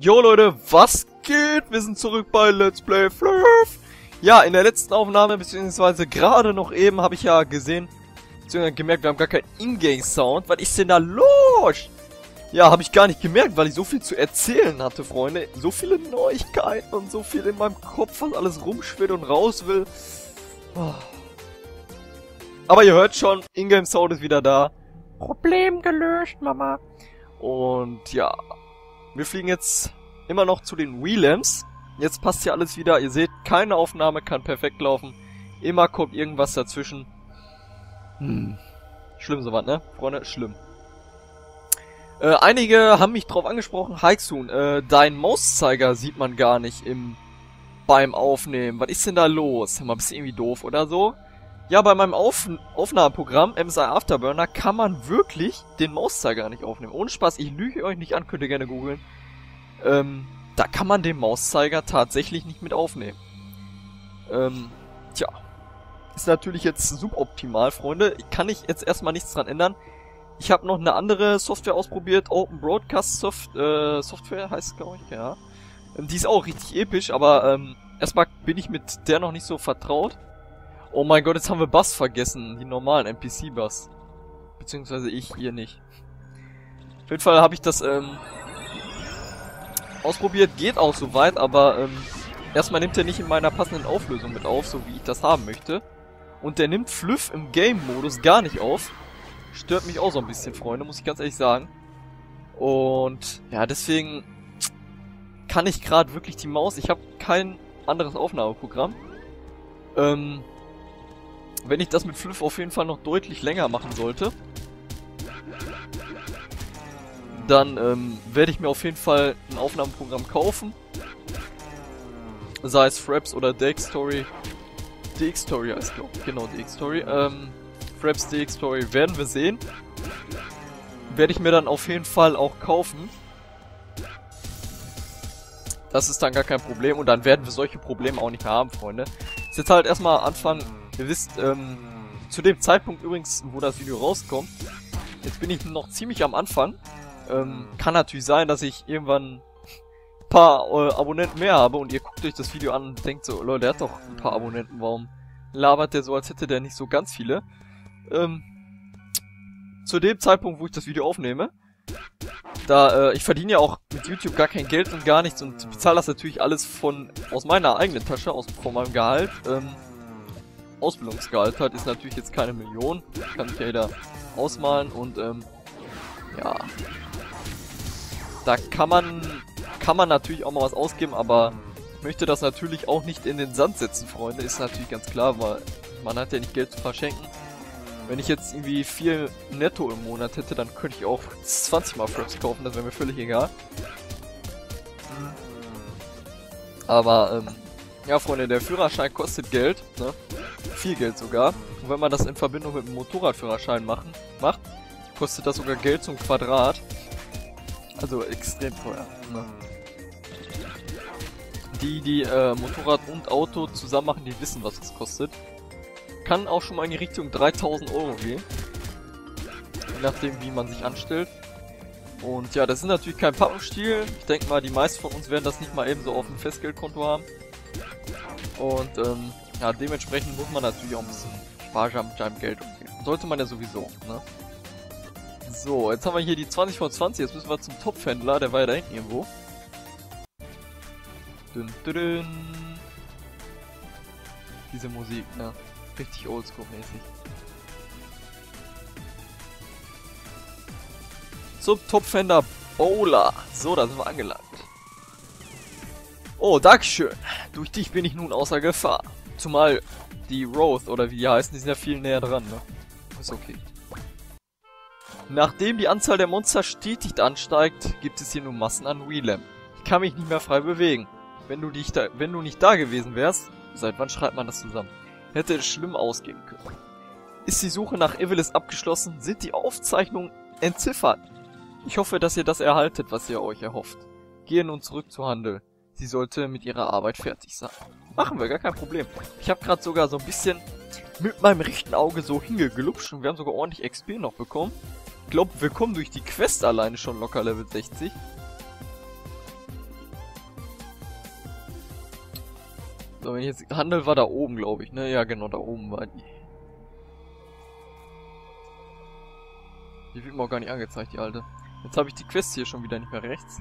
Jo Leute, was geht? Wir sind zurück bei Let's Play Fluff. Ja, in der letzten Aufnahme, beziehungsweise gerade noch eben, habe ich ja gesehen, beziehungsweise gemerkt, wir haben gar keinen Ingame-Sound. Was ist denn da los? Ja, habe ich gar nicht gemerkt, weil ich so viel zu erzählen hatte, Freunde. So viele Neuigkeiten und so viel in meinem Kopf, was alles rumschwirrt und raus will. Oh. Aber ihr hört schon, Ingame-Sound ist wieder da. Problem gelöscht, Mama. Und ja, wir fliegen jetzt immer noch zu den Wheelams. Jetzt passt hier alles wieder. Ihr seht, keine Aufnahme kann perfekt laufen. Immer kommt irgendwas dazwischen. Hm. Schlimm sowas, ne? Freunde, schlimm. Äh, einige haben mich drauf angesprochen. Haixun, äh, dein Mauszeiger sieht man gar nicht im beim Aufnehmen. Was ist denn da los? Mal, bist du irgendwie doof oder so? Ja, bei meinem Auf Aufnahmeprogramm MSI Afterburner kann man wirklich den Mauszeiger nicht aufnehmen. Ohne Spaß, ich lüge euch nicht an, könnt ihr gerne googeln. Ähm, da kann man den Mauszeiger tatsächlich nicht mit aufnehmen. Ähm, tja. Ist natürlich jetzt suboptimal, Freunde. Kann ich jetzt erstmal nichts dran ändern. Ich habe noch eine andere Software ausprobiert, Open Broadcast Soft äh, Software heißt glaube ich, ja. Ähm, die ist auch richtig episch, aber ähm, erstmal bin ich mit der noch nicht so vertraut. Oh mein Gott, jetzt haben wir Bass vergessen. Die normalen NPC-Bass. Beziehungsweise ich, ihr nicht. Auf jeden Fall habe ich das ähm, ausprobiert. Geht auch soweit, aber ähm, erstmal nimmt er nicht in meiner passenden Auflösung mit auf, so wie ich das haben möchte. Und der nimmt Fluff im Game-Modus gar nicht auf. Stört mich auch so ein bisschen, Freunde, muss ich ganz ehrlich sagen. Und ja, deswegen kann ich gerade wirklich die Maus... Ich habe kein anderes Aufnahmeprogramm. Ähm, wenn ich das mit Fluff auf jeden Fall noch deutlich länger machen sollte, dann ähm, werde ich mir auf jeden Fall ein Aufnahmeprogramm kaufen. Sei es Fraps oder DX-Story. DX-Story heißt glaube Genau, DX-Story. Ähm, Fraps DX-Story werden wir sehen. Werde ich mir dann auf jeden Fall auch kaufen. Das ist dann gar kein Problem und dann werden wir solche Probleme auch nicht mehr haben, Freunde. Ist jetzt halt erstmal Anfang Ihr wisst, ähm, zu dem Zeitpunkt übrigens, wo das Video rauskommt, jetzt bin ich noch ziemlich am Anfang. Ähm, kann natürlich sein, dass ich irgendwann ein paar äh, Abonnenten mehr habe und ihr guckt euch das Video an und denkt so, Leute, der hat doch ein paar Abonnenten, warum labert der so, als hätte der nicht so ganz viele? Ähm, zu dem Zeitpunkt, wo ich das Video aufnehme, da, äh, ich verdiene ja auch mit YouTube gar kein Geld und gar nichts und bezahle das natürlich alles von, aus meiner eigenen Tasche, aus, von meinem Gehalt, ähm, Ausbildungsgehalt hat, ist natürlich jetzt keine Million. Kann sich ja jeder ausmalen und ähm, ja. Da kann man kann man natürlich auch mal was ausgeben, aber ich möchte das natürlich auch nicht in den Sand setzen, Freunde. Ist natürlich ganz klar, weil man hat ja nicht Geld zu verschenken. Wenn ich jetzt irgendwie viel netto im Monat hätte, dann könnte ich auch 20 mal Fraps kaufen, das wäre mir völlig egal. Aber, ähm, ja, Freunde, der Führerschein kostet Geld, ne? Viel Geld sogar. Und wenn man das in Verbindung mit dem Motorradführerschein machen, macht, kostet das sogar Geld zum Quadrat. Also extrem teuer. Ne? Die, die äh, Motorrad und Auto zusammen machen, die wissen, was es kostet. Kann auch schon mal in die Richtung 3000 Euro gehen. Je nachdem, wie man sich anstellt. Und ja, das ist natürlich kein Pappenstiel. Ich denke mal, die meisten von uns werden das nicht mal eben so auf dem Festgeldkonto haben. Und ähm, ja, dementsprechend muss man natürlich auch ein bisschen sparsam mit seinem Geld umgehen. Sollte man ja sowieso, ne? So, jetzt haben wir hier die 20 von 20. Jetzt müssen wir zum Topfhändler. Der war ja da hinten irgendwo. Dün, dün, dün. Diese Musik, ne? Richtig oldschool-mäßig. Zum Topfhändler Bowler. So, da sind wir angelangt. Oh, Dankeschön. Durch dich bin ich nun außer Gefahr. Zumal die Roth, oder wie die heißen, die sind ja viel näher dran, ne? Ist okay. Nachdem die Anzahl der Monster stetig ansteigt, gibt es hier nun Massen an Wheelam. Ich kann mich nicht mehr frei bewegen. Wenn du, dich da, wenn du nicht da gewesen wärst, seit wann schreibt man das zusammen? Hätte es schlimm ausgehen können. Ist die Suche nach Evelis abgeschlossen, sind die Aufzeichnungen entziffert. Ich hoffe, dass ihr das erhaltet, was ihr euch erhofft. Gehe nun zurück zu Handel. Sie sollte mit ihrer Arbeit fertig sein. Machen wir, gar kein Problem. Ich habe gerade sogar so ein bisschen mit meinem rechten Auge so hingeglupscht und wir haben sogar ordentlich XP noch bekommen. Ich glaube, wir kommen durch die Quest alleine schon locker Level 60. So, wenn ich jetzt... Handel war da oben, glaube ich, ne? Ja, genau, da oben war die. Die wird mir auch gar nicht angezeigt, die alte. Jetzt habe ich die Quest hier schon wieder nicht mehr rechts.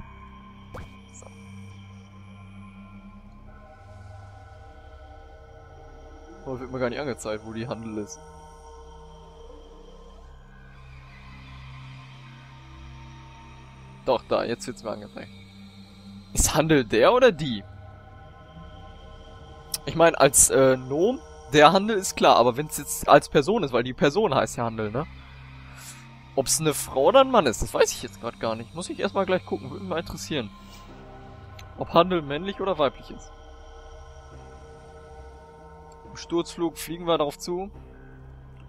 Oh, wird mir gar nicht angezeigt, wo die Handel ist. Doch, da, jetzt wird's mir angezeigt. Ist Handel der oder die? Ich meine, als äh, Nom, der Handel ist klar, aber wenn es jetzt als Person ist, weil die Person heißt ja Handel, ne? Ob es eine Frau oder ein Mann ist, das weiß ich jetzt gerade gar nicht. Muss ich erstmal gleich gucken, würde mich mal interessieren. Ob Handel männlich oder weiblich ist. Sturzflug fliegen wir darauf zu.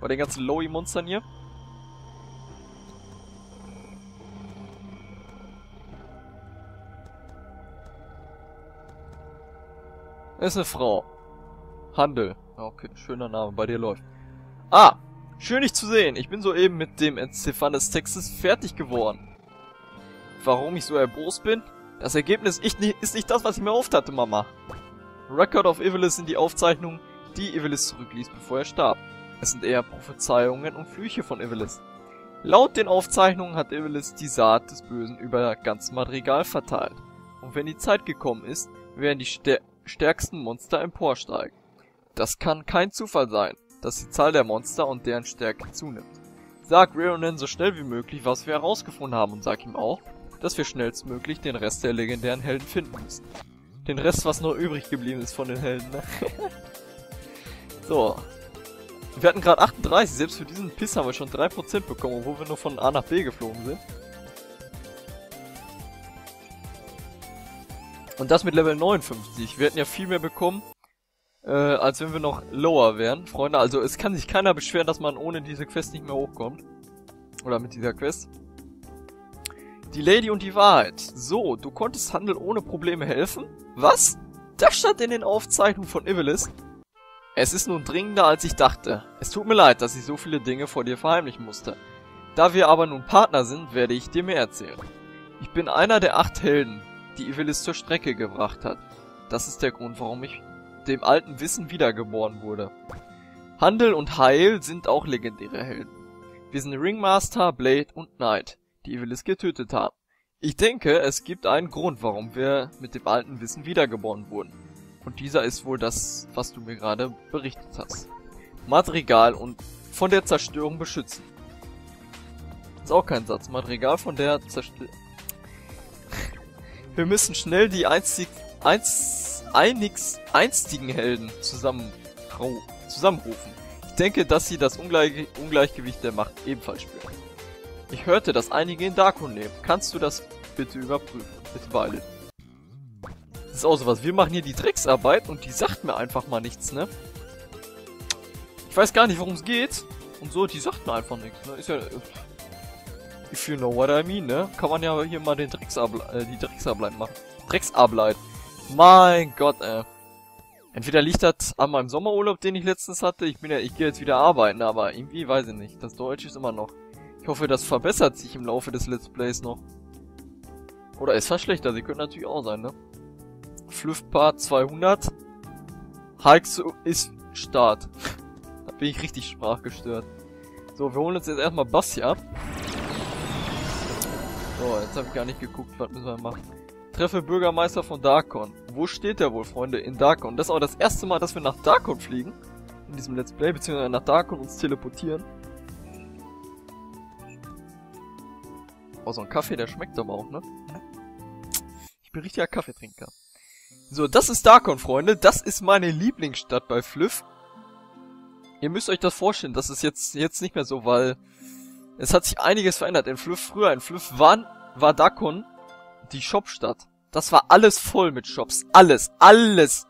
Bei den ganzen Lowy-Monstern hier. ist eine Frau. Handel. Okay, schöner Name, bei dir läuft. Ah, schön dich zu sehen. Ich bin soeben mit dem Entziffern des Textes fertig geworden. Warum ich so erbost bin? Das Ergebnis ist nicht das, was ich mir oft hatte, Mama. Record of Evilis sind die Aufzeichnungen, die Evilis zurückließ, bevor er starb. Es sind eher Prophezeiungen und Flüche von Evilis. Laut den Aufzeichnungen hat Evilis die Saat des Bösen über ganz Madrigal verteilt. Und wenn die Zeit gekommen ist, werden die Ster stärksten Monster emporsteigen. Das kann kein Zufall sein, dass die Zahl der Monster und deren Stärke zunimmt. Sag Reonen so schnell wie möglich, was wir herausgefunden haben und sag ihm auch, dass wir schnellstmöglich den Rest der legendären Helden finden müssen. Den Rest, was noch übrig geblieben ist von den Helden, ne? so. Wir hatten gerade 38, selbst für diesen Piss haben wir schon 3% bekommen, obwohl wir nur von A nach B geflogen sind. Und das mit Level 59. Wir hätten ja viel mehr bekommen, äh, als wenn wir noch lower wären. Freunde, also es kann sich keiner beschweren, dass man ohne diese Quest nicht mehr hochkommt. Oder mit dieser Quest. Die Lady und die Wahrheit. So, du konntest Handel ohne Probleme helfen? Was? Das stand in den Aufzeichnungen von Ivelis. Es ist nun dringender, als ich dachte. Es tut mir leid, dass ich so viele Dinge vor dir verheimlichen musste. Da wir aber nun Partner sind, werde ich dir mehr erzählen. Ich bin einer der acht Helden, die Ivilis zur Strecke gebracht hat. Das ist der Grund, warum ich dem alten Wissen wiedergeboren wurde. Handel und Heil sind auch legendäre Helden. Wir sind Ringmaster, Blade und Knight, die Ivilis getötet haben. Ich denke, es gibt einen Grund, warum wir mit dem alten Wissen wiedergeboren wurden. Und dieser ist wohl das, was du mir gerade berichtet hast. Madrigal und von der Zerstörung beschützen. Ist auch kein Satz. Madrigal von der Zerstörung wir müssen schnell die einzig, einz, einigst, einstigen Helden zusammen, zusammenrufen. Ich denke, dass sie das Ungleich, Ungleichgewicht der Macht ebenfalls spüren. Ich hörte, dass einige in Darkon leben. Kannst du das bitte überprüfen? Bitte beeilen. Ist auch sowas. Wir machen hier die Drecksarbeit und die sagt mir einfach mal nichts, ne? Ich weiß gar nicht, worum es geht. Und so, die sagt mir einfach nichts, ne? Ist ja... If you know what I mean, ne? Kann man ja hier mal den Drecksable äh, die Drecksarbeit machen. Drecksarbeit. Mein Gott, ey. Entweder liegt das an meinem Sommerurlaub, den ich letztens hatte. Ich bin ja, ich gehe jetzt wieder arbeiten, aber irgendwie weiß ich nicht. Das Deutsch ist immer noch. Ich hoffe, das verbessert sich im Laufe des Let's Plays noch. Oder ist verschlechtert, sie könnte natürlich auch sein, ne? Fluffpart 200. Hikes ist Start. da bin ich richtig sprachgestört. So, wir holen uns jetzt erstmal Bassi ab. So, jetzt habe ich gar nicht geguckt, was müssen wir machen. Treffe Bürgermeister von Darkon. Wo steht der wohl, Freunde? In Darkon. Das ist auch das erste Mal, dass wir nach Darkon fliegen. In diesem Let's Play, beziehungsweise nach Darkon uns teleportieren. Oh, so ein Kaffee, der schmeckt aber auch, ne? Ich bin richtiger Kaffeetrinker. So, das ist Darkon, Freunde. Das ist meine Lieblingsstadt bei Fliff. Ihr müsst euch das vorstellen, das ist jetzt, jetzt nicht mehr so, weil es hat sich einiges verändert. In Fluff, früher in Fluff waren, war Dakon die Shopstadt. Das war alles voll mit Shops. Alles, alles.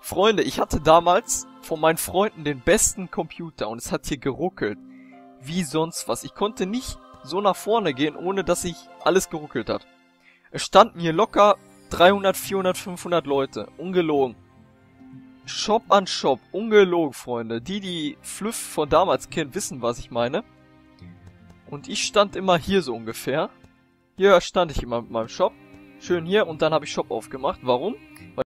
Freunde, ich hatte damals von meinen Freunden den besten Computer und es hat hier geruckelt. Wie sonst was. Ich konnte nicht so nach vorne gehen, ohne dass sich alles geruckelt hat. Es standen hier locker 300, 400, 500 Leute. Ungelogen. Shop an Shop. Ungelogen, Freunde. Die, die Fluff von damals kennen, wissen, was ich meine. Und ich stand immer hier so ungefähr. Hier stand ich immer mit meinem Shop. Schön hier und dann habe ich Shop aufgemacht. Warum?